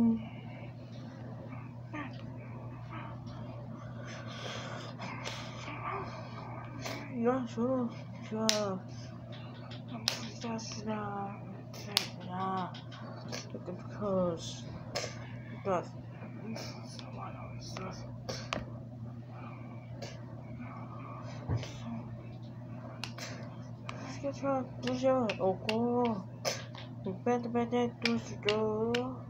Yo sure sure that's not nah looking because but someone else does Let's get your vision. Oh, cool. You better better do.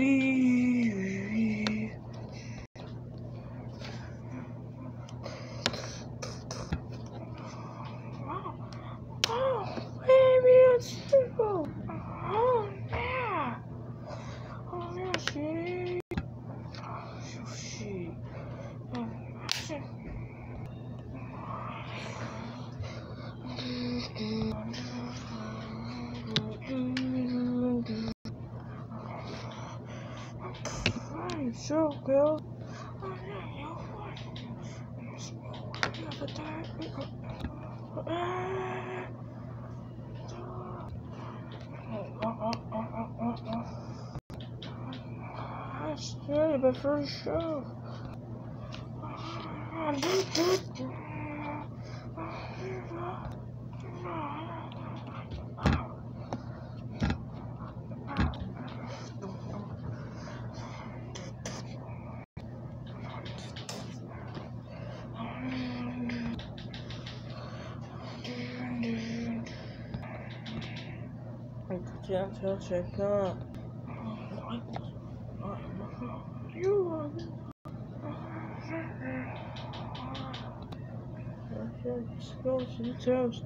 Oh, I'm so good. Oh, yeah, you're fine. Yeah, but that. That's really the first show. 这 gentle check up. You are. Let's go to the toast.